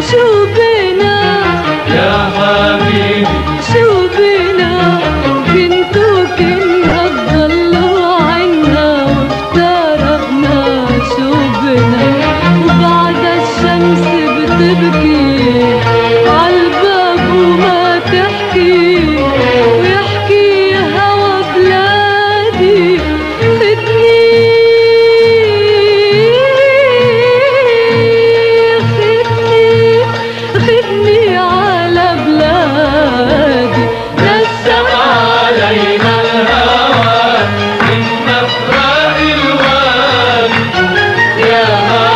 Shoot! Yeah.